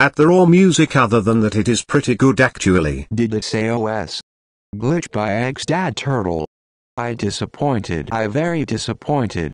At the raw music other than that it is pretty good actually. Did it say OS? Glitch by X Dad Turtle. I disappointed. I very disappointed.